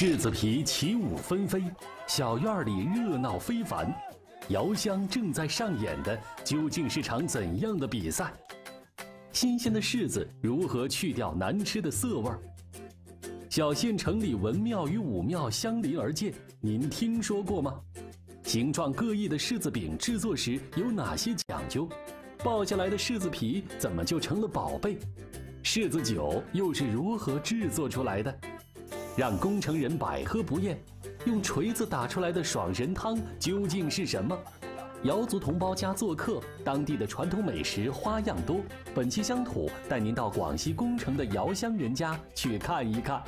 柿子皮起舞纷飞，小院里热闹非凡。遥乡正在上演的究竟是场怎样的比赛？新鲜的柿子如何去掉难吃的涩味儿？小县城里文庙与武庙相邻而建，您听说过吗？形状各异的柿子饼制作时有哪些讲究？爆下来的柿子皮怎么就成了宝贝？柿子酒又是如何制作出来的？让工程人百喝不厌，用锤子打出来的爽人汤究竟是什么？瑶族同胞家做客，当地的传统美食花样多。本期乡土带您到广西工程的瑶乡人家去看一看。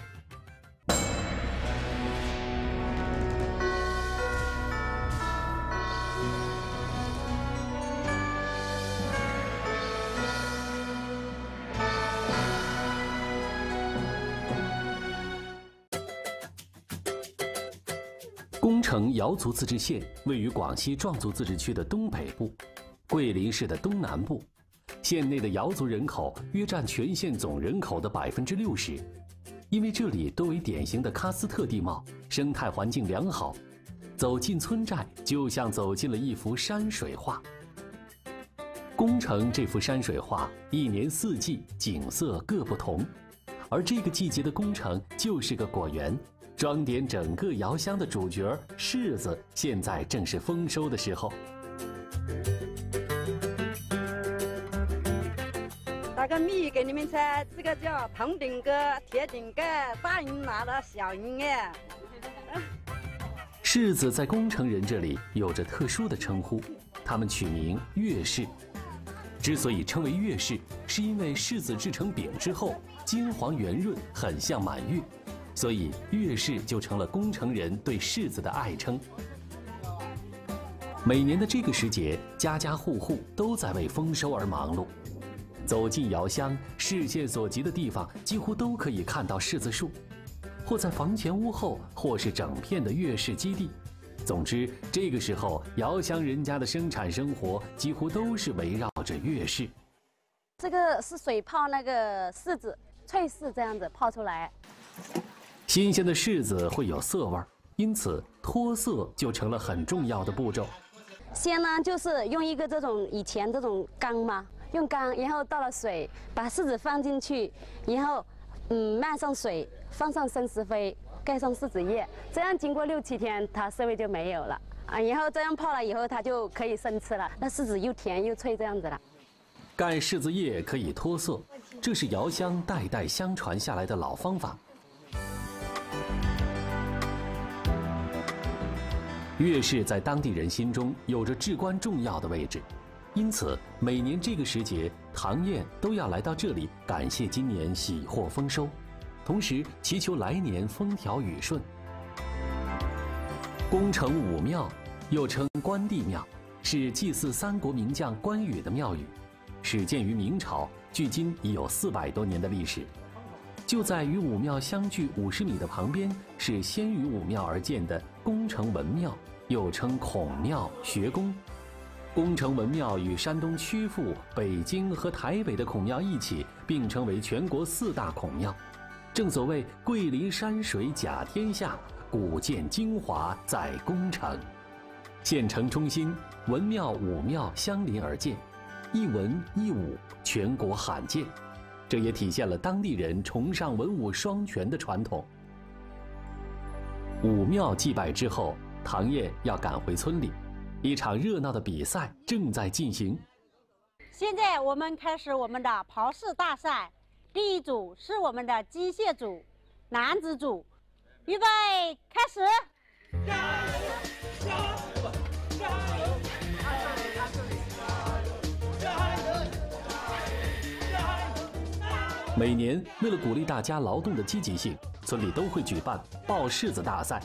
瑶族自治县位于广西壮族自治区的东北部，桂林市的东南部。县内的瑶族人口约占全县总人口的百分之六十。因为这里多为典型的喀斯特地貌，生态环境良好，走进村寨就像走进了一幅山水画。恭城这幅山水画一年四季景色各不同，而这个季节的恭城就是个果园。装点整个窑乡的主角柿子，现在正是丰收的时候。打个谜给你们猜，这个叫铜顶哥、铁顶盖、大银拿的小银哎。柿子在工程人这里有着特殊的称呼，他们取名月柿。之所以称为月柿，是因为柿子制成饼之后金黄圆润，很像满月。所以，月柿就成了工程人对柿子的爱称。每年的这个时节，家家户户都在为丰收而忙碌。走进瑶乡，视线所及的地方几乎都可以看到柿子树，或在房前屋后，或是整片的月柿基地。总之，这个时候，瑶乡人家的生产生活几乎都是围绕着月柿。这个是水泡那个柿子，脆柿这样子泡出来。新鲜的柿子会有涩味儿，因此脱色就成了很重要的步骤。先呢，就是用一个这种以前这种缸嘛，用缸，然后倒了水，把柿子放进去，然后嗯漫上水，放上生石灰，盖上柿子叶，这样经过六七天，它涩味就没有了啊。然后这样泡了以后，它就可以生吃了。那柿子又甜又脆，这样子了。盖柿子叶可以脱色，这是瑶乡代代相传下来的老方法。月柿在当地人心中有着至关重要的位置，因此每年这个时节，唐燕都要来到这里感谢今年喜获丰收，同时祈求来年风调雨顺。宫城武庙，又称关帝庙，是祭祀三国名将关羽的庙宇，始建于明朝，距今已有四百多年的历史。就在与武庙相距五十米的旁边，是先于武庙而建的宫城文庙。又称孔庙、学宫，宫城文庙与山东曲阜、北京和台北的孔庙一起并称为全国四大孔庙。正所谓“桂林山水甲天下，古建精华在宫城”。县城中心，文庙、武庙相邻而建，一文一武，全国罕见。这也体现了当地人崇尚文武双全的传统。武庙祭拜之后。唐燕要赶回村里，一场热闹的比赛正在进行。现在我们开始我们的刨式大赛，第一组是我们的机械组，男子组，预备开始。加油！加油！加油！加油！每年为了鼓励大家劳动的积极性，村里都会举办抱柿子大赛。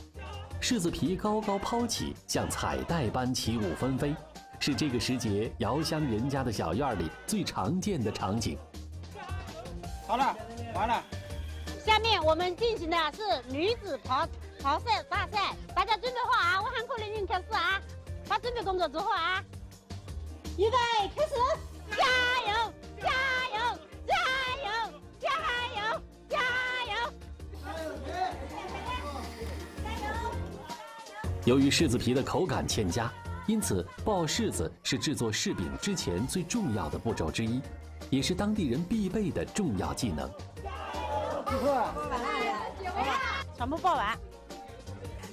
柿子皮高高抛起，像彩带般起舞纷飞，是这个时节遥乡人家的小院里最常见的场景。好了，完了。下面我们进行的是女子跑跑赛大赛，大家准备好啊！我喊口令，你们开始啊！把准备工作做好啊！预备，开始！加由于柿子皮的口感欠佳，因此爆柿子是制作柿饼之前最重要的步骤之一，也是当地人必备的重要技能。全部爆完，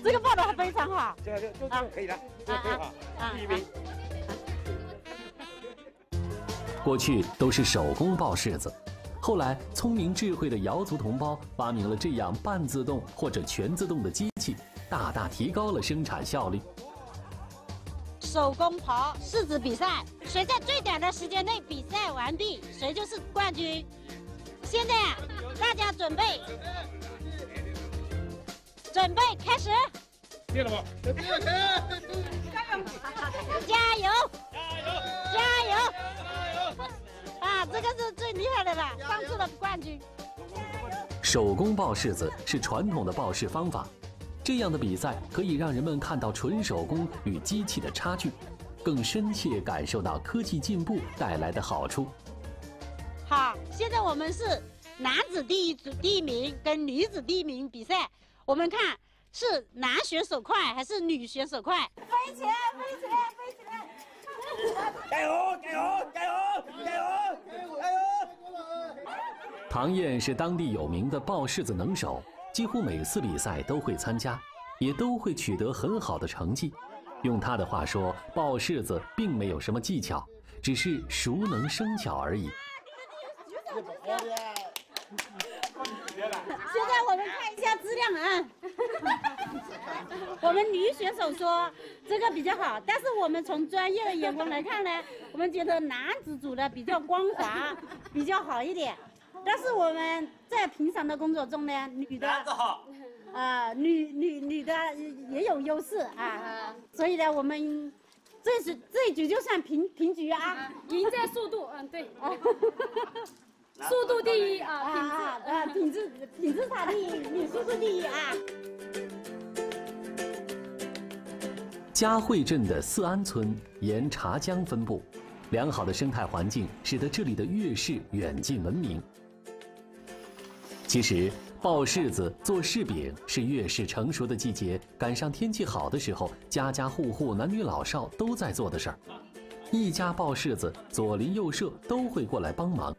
这个爆的非常好。这个就就就可以了，这个可以了，第一名。过去都是手工爆柿子，后来聪明智慧的瑶族同胞发明了这样半自动或者全自动的机器，大大提高了生产效率。手工刨柿子比赛，谁在最短的时间内比赛完毕，谁就是冠军。现在大家准备，准备开始，练了吗？加油！加油！加油！加油啊，这个是最厉害的了，上次的冠军。手工刨柿子是传统的刨柿方法，这样的比赛可以让人们看到纯手工与机器的差距，更深切感受到科技进步带来的好处。好，现在我们是男子第一组第一名跟女子第一名比赛，我们看是男选手快还是女选手快？飞起来，飞起来，飞起来！加油！加油！加油！加油！加油！唐燕是当地有名的抱柿子能手，几乎每次比赛都会参加，也都会取得很好的成绩。用他的话说，抱柿子并没有什么技巧，只是熟能生巧而已。现在我们看一下质量啊。我们女选手说这个比较好，但是我们从专业的眼光来看呢，我们觉得男子组的比较光滑，比较好一点。但是我们在平常的工作中呢，女的好，啊、女女女的也有优势啊，所以呢，我们这局这一局就算平平局啊。赢在速度，嗯，对，速度第一啊，啊品质。啊啊！品质品质差第一，你速度第一啊！嘉汇镇的四安村沿茶江分布，良好的生态环境使得这里的粤式远近闻名。其实，爆柿子、做柿饼是越是成熟的季节赶上天气好的时候，家家户户男女老少都在做的事儿。一家爆柿子，左邻右舍都会过来帮忙。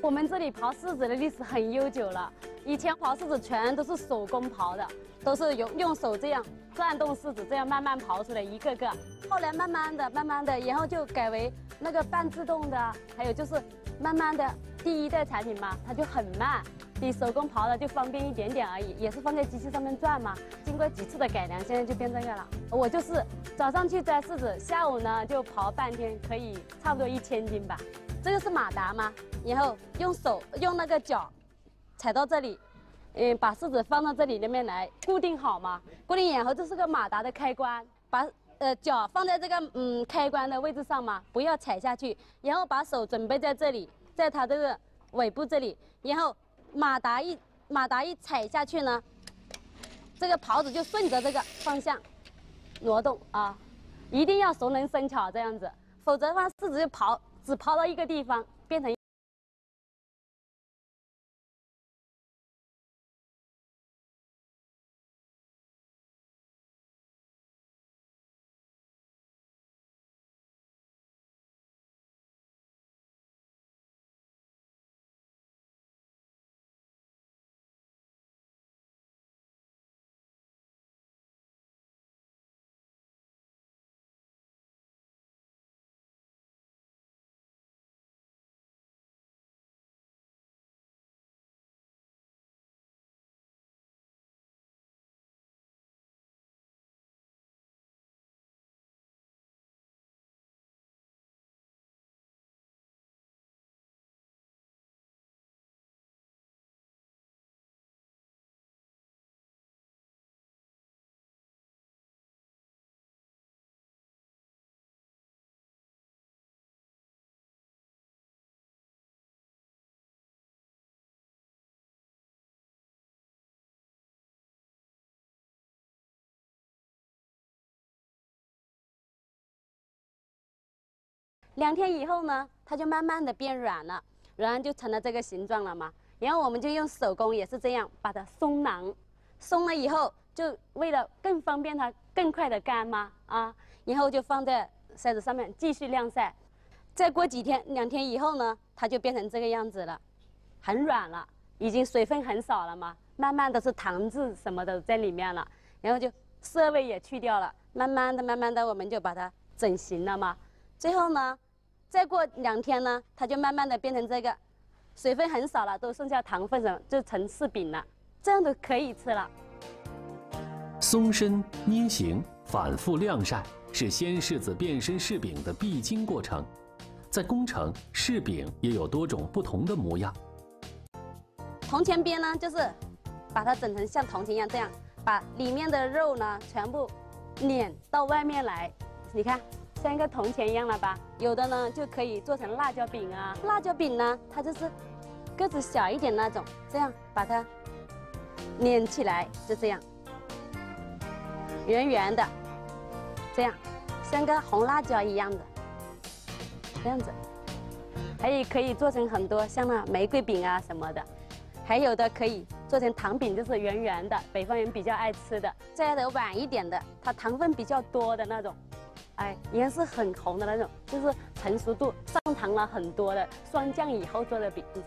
我们这里刨柿子的历史很悠久了，以前刨柿子全都是手工刨的，都是用用手这样转动柿子，这样慢慢刨出来一个个。后来慢慢的、慢慢的，然后就改为那个半自动的，还有就是慢慢的第一代产品嘛，它就很慢，比手工刨的就方便一点点而已，也是放在机器上面转嘛。经过几次的改良，现在就变这个了。我就是早上去摘柿子，下午呢就刨半天，可以差不多一千斤吧。这个是马达吗？然后用手用那个脚踩到这里，嗯，把柿子放到这里里面来固定好嘛。固定然后这是个马达的开关，把呃脚放在这个嗯开关的位置上嘛，不要踩下去。然后把手准备在这里，在它这个尾部这里，然后马达一马达一踩下去呢，这个刨子就顺着这个方向挪动啊，一定要熟能生巧这样子，否则的话四指就刨只刨到一个地方，变成。两天以后呢，它就慢慢的变软了，然后就成了这个形状了嘛。然后我们就用手工也是这样把它松囊，松了以后就为了更方便它更快的干嘛啊，然后就放在筛子上面继续晾晒。再过几天，两天以后呢，它就变成这个样子了，很软了，已经水分很少了嘛，慢慢的是糖质什么的在里面了，然后就涩味也去掉了，慢慢的、慢慢的，我们就把它整形了嘛。最后呢，再过两天呢，它就慢慢的变成这个，水分很少了，都剩下糖分了就成柿饼了，这样都可以吃了。松身、捏形、反复晾晒，是鲜柿子变身柿饼的必经过程。在工程，柿饼也有多种不同的模样。铜钱边呢，就是把它整成像铜钱一样，这样把里面的肉呢全部碾到外面来，你看像一个铜钱一样了吧？有的呢就可以做成辣椒饼啊，辣椒饼呢它就是个子小一点那种，这样把它碾起来，就这样圆圆的，这样像个红辣椒一样的。这样子，还有可以做成很多像那玫瑰饼啊什么的，还有的可以做成糖饼，就是圆圆的，北方人比较爱吃的。再的晚一点的，它糖分比较多的那种，哎，颜色很红的那种，就是成熟度上糖了很多的，霜降以后做的饼子。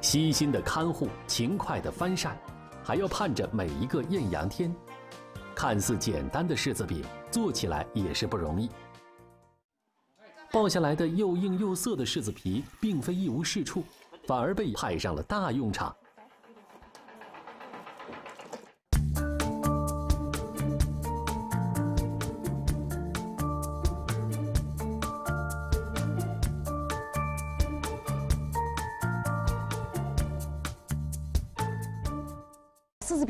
悉心的看护，勤快的翻晒，还要盼着每一个艳阳天。看似简单的柿子饼，做起来也是不容易。剥下来的又硬又涩的柿子皮，并非一无是处，反而被派上了大用场。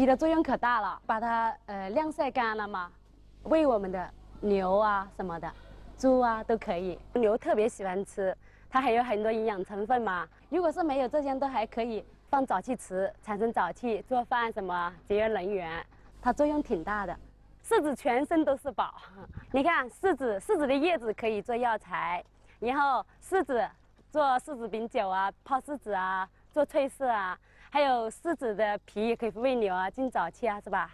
皮的作用可大了，把它呃晾晒干了嘛，喂我们的牛啊什么的。猪啊都可以，牛特别喜欢吃，它还有很多营养成分嘛。如果是没有这些，都还可以放沼气池，产生沼气做饭什么节约能源，它作用挺大的。柿子全身都是宝，你看柿子，柿子的叶子可以做药材，然后柿子做柿子饼酒啊，泡柿子啊，做脆柿啊，还有柿子的皮也可以喂牛啊，进沼气啊，是吧？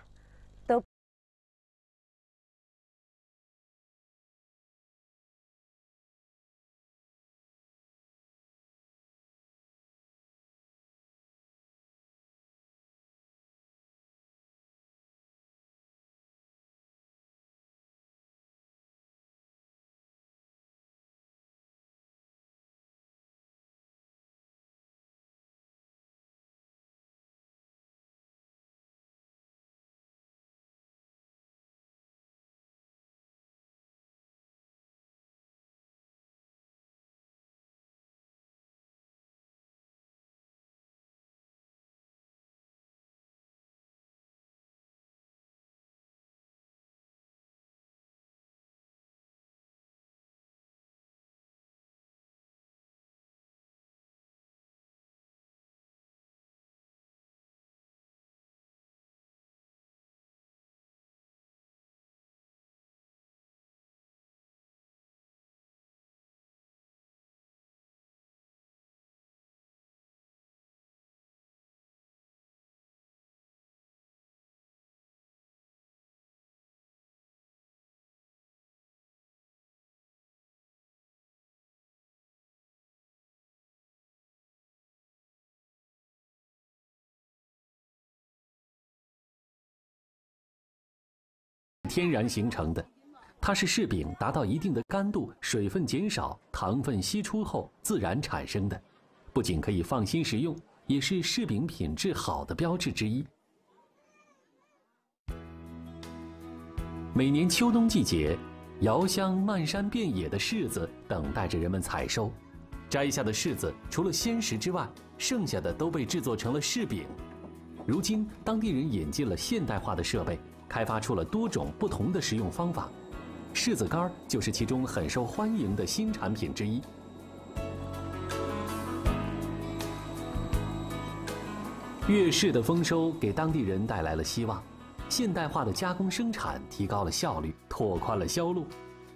天然形成的，它是柿饼达到一定的干度、水分减少、糖分析出后自然产生的，不仅可以放心食用，也是柿饼品质好的标志之一。每年秋冬季节，遥香漫山遍野的柿子等待着人们采收，摘下的柿子除了鲜食之外，剩下的都被制作成了柿饼。如今，当地人引进了现代化的设备。开发出了多种不同的食用方法，柿子干就是其中很受欢迎的新产品之一。越柿的丰收给当地人带来了希望，现代化的加工生产提高了效率，拓宽了销路，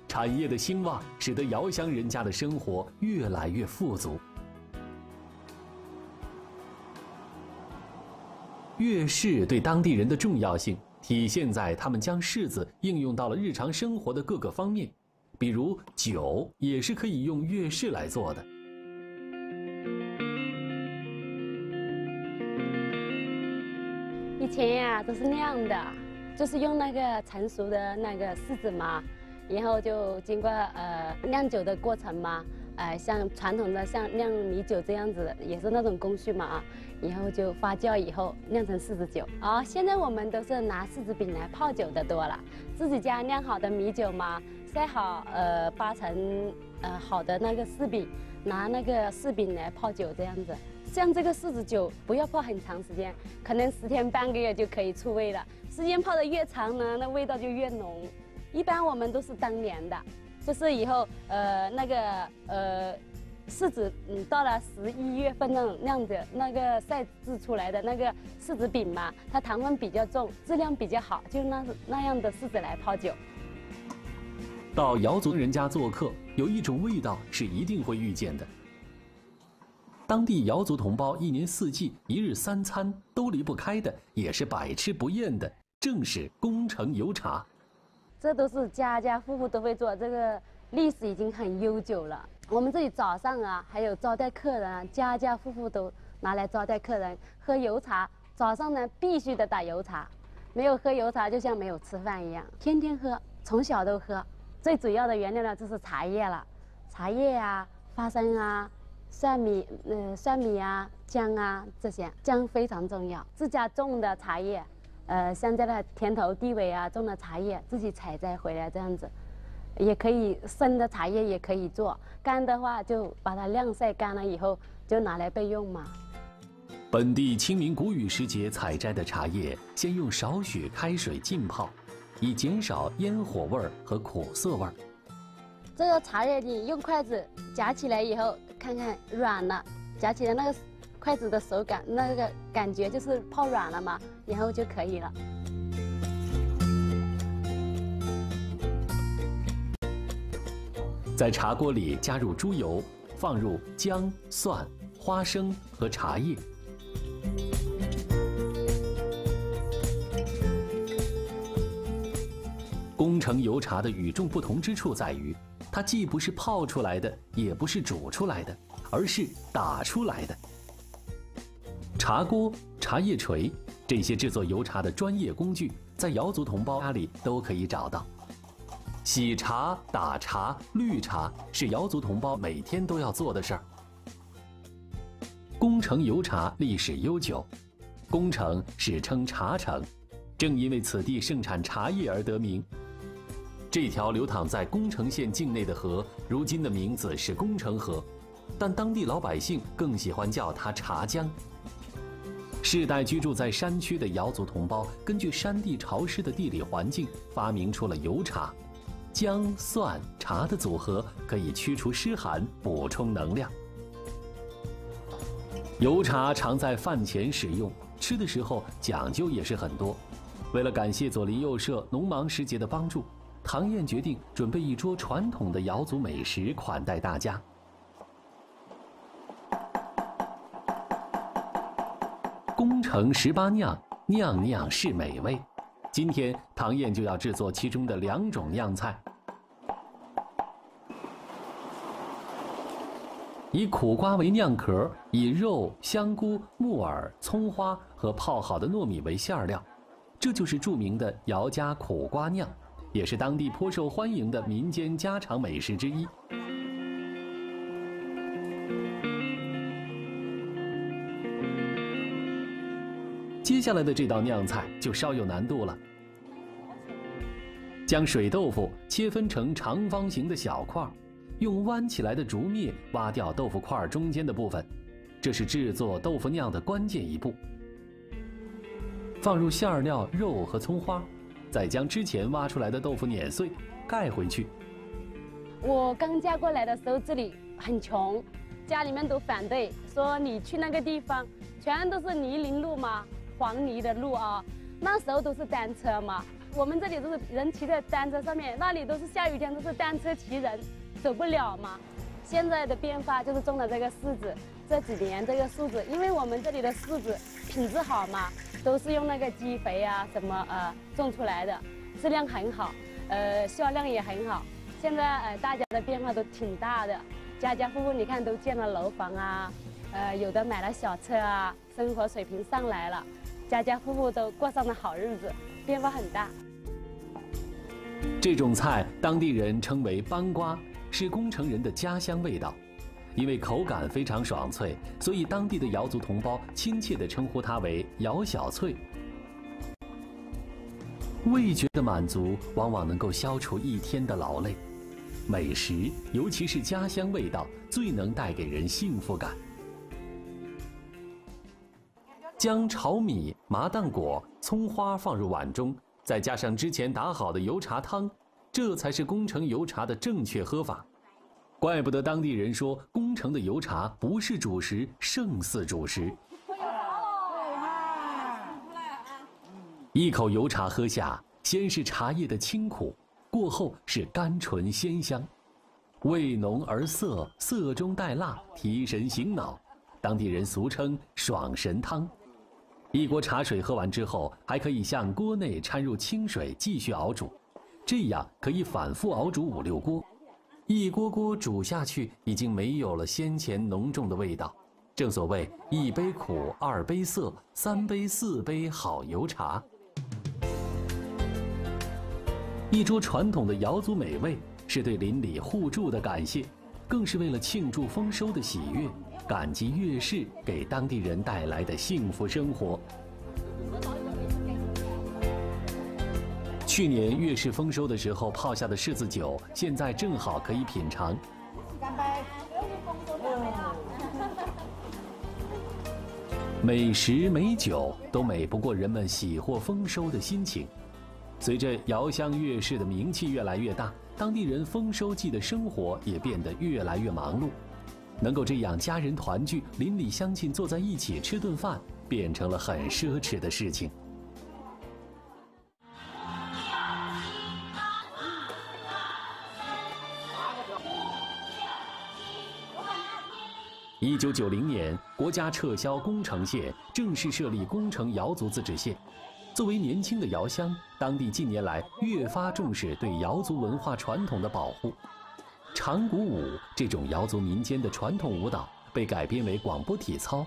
产业的兴旺使得遥乡人家的生活越来越富足。越柿对当地人的重要性。体现在他们将柿子应用到了日常生活的各个方面，比如酒也是可以用月柿来做的。以前呀都是酿的，就是用那个成熟的那个柿子嘛，然后就经过呃酿酒的过程嘛，呃像传统的像酿米酒这样子，也是那种工序嘛啊，然后就发酵以后酿成柿子酒。啊，现在我们都是拿柿子饼来泡酒的多了，自己家酿好的米酒嘛，晒好呃八成呃好的那个柿饼，拿那个柿饼来泡酒这样子。像这个柿子酒不要泡很长时间，可能十天半个月就可以出味了。时间泡的越长呢，那味道就越浓。一般我们都是当年的，就是以后呃那个呃柿子嗯到了十一月份那种酿的那个晒制出来的那个柿子饼嘛，它糖分比较重，质量比较好，就那那样的柿子来泡酒。到瑶族人家做客，有一种味道是一定会遇见的。当地瑶族同胞一年四季、一日三餐都离不开的，也是百吃不厌的，正是宫城油茶。这都是家家户户都会做，这个历史已经很悠久了。我们这里早上啊，还有招待客人啊，家家户户都拿来招待客人喝油茶。早上呢，必须得打油茶，没有喝油茶就像没有吃饭一样，天天喝，从小都喝。最主要的原料呢，就是茶叶了，茶叶啊，花生啊。蒜米，呃，蒜米啊，姜啊，这些姜非常重要。自家种的茶叶，呃，像在那田头地尾啊种的茶叶，自己采摘回来这样子，也可以生的茶叶也可以做，干的话就把它晾晒干了以后就拿来备用嘛。本地清明谷雨时节采摘的茶叶，先用少许开水浸泡，以减少烟火味儿和苦涩味儿。这个茶叶你用筷子夹起来以后。看看软了，夹起来那个筷子的手感，那个感觉就是泡软了嘛，然后就可以了。在茶锅里加入猪油，放入姜、蒜、花生和茶叶。宫城油茶的与众不同之处在于。它既不是泡出来的，也不是煮出来的，而是打出来的。茶锅、茶叶锤这些制作油茶的专业工具，在瑶族同胞家里都可以找到。洗茶、打茶、滤茶是瑶族同胞每天都要做的事儿。宫城油茶历史悠久，宫城史称茶城，正因为此地盛产茶叶而得名。这条流淌在宫城县境内的河，如今的名字是宫城河，但当地老百姓更喜欢叫它茶江。世代居住在山区的瑶族同胞，根据山地潮湿的地理环境，发明出了油茶。姜、蒜、茶的组合可以驱除湿寒，补充能量。油茶常在饭前使用，吃的时候讲究也是很多。为了感谢左邻右舍农忙时节的帮助。唐燕决定准备一桌传统的瑶族美食款待大家。宫城十八酿，酿酿是美味。今天唐燕就要制作其中的两种酿菜：以苦瓜为酿壳，以肉、香菇、木耳、葱花和泡好的糯米为馅料，这就是著名的姚家苦瓜酿。也是当地颇受欢迎的民间家常美食之一。下来的这道酿菜就稍有难度了。将水豆腐切分成长方形的小块，用弯起来的竹篾挖掉豆腐块中间的部分，这是制作豆腐酿的关键一步。放入馅料、肉和葱花。再将之前挖出来的豆腐碾碎，盖回去。我刚嫁过来的时候，这里很穷，家里面都反对，说你去那个地方，全都是泥泞路嘛，黄泥的路啊。那时候都是单车嘛，我们这里都是人骑在单车上面，那里都是下雨天都是单车骑人，走不了嘛。现在的变化就是种了这个柿子，这几年这个柿子，因为我们这里的柿子品质好嘛，都是用那个鸡肥啊什么呃种出来的，质量很好，呃销量也很好。现在呃大家的变化都挺大的，家家户户你看都建了楼房啊，呃有的买了小车啊，生活水平上来了，家家户户都过上了好日子，变化很大。这种菜当地人称为班瓜，是宫城人的家乡味道。因为口感非常爽脆，所以当地的瑶族同胞亲切地称呼它为“瑶小脆”。味觉的满足往往能够消除一天的劳累，美食，尤其是家乡味道，最能带给人幸福感。将炒米、麻蛋果、葱花放入碗中。再加上之前打好的油茶汤，这才是宫城油茶的正确喝法。怪不得当地人说，宫城的油茶不是主食，胜似主食。一口油茶喝下，先是茶叶的清苦，过后是甘醇鲜香，味浓而涩，涩中带辣，提神醒脑。当地人俗称“爽神汤”。一锅茶水喝完之后，还可以向锅内掺入清水继续熬煮，这样可以反复熬煮五六锅，一锅锅煮下去，已经没有了先前浓重的味道。正所谓一杯苦，二杯涩，三杯四杯好油茶。一桌传统的瑶族美味，是对邻里互助的感谢，更是为了庆祝丰收的喜悦。感激月事给当地人带来的幸福生活。去年月事丰收的时候泡下的柿子酒，现在正好可以品尝。干杯！美食美酒都美不过人们喜获丰收的心情。随着遥乡月事的名气越来越大，当地人丰收季的生活也变得越来越忙碌。能够这样家人团聚、邻里乡亲坐在一起吃顿饭，变成了很奢侈的事情。一九九零年，国家撤销宫城县，正式设立宫城瑶族自治县。作为年轻的瑶乡，当地近年来越发重视对瑶族文化传统的保护。长鼓舞这种瑶族民间的传统舞蹈被改编为广播体操，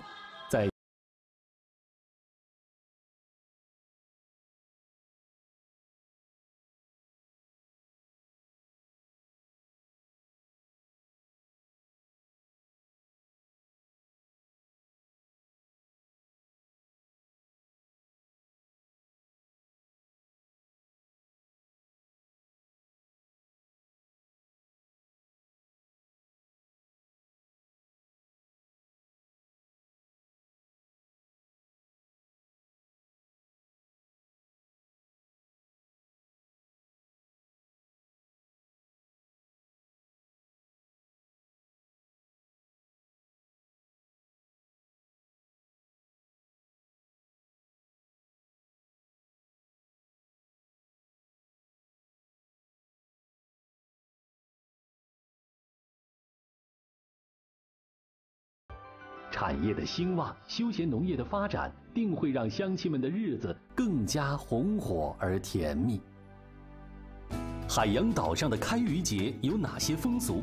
产业的兴旺，休闲农业的发展，定会让乡亲们的日子更加红火而甜蜜。海洋岛上的开渔节有哪些风俗？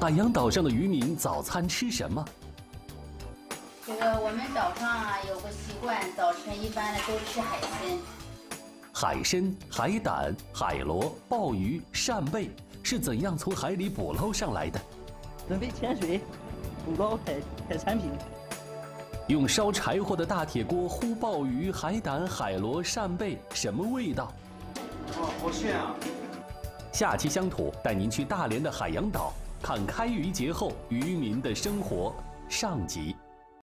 海洋岛上的渔民早餐吃什么？这个我们岛上啊有个习惯，早晨一般的都吃海鲜。海参、海胆、海螺、鲍鱼、扇贝是怎样从海里捕捞上来的？准备潜水捕捞海海产品。用烧柴火的大铁锅烀鲍鱼、海胆、海螺、扇贝，什么味道？哇，好炫啊！下期乡土带您去大连的海洋岛，看开渔节后渔民的生活上集。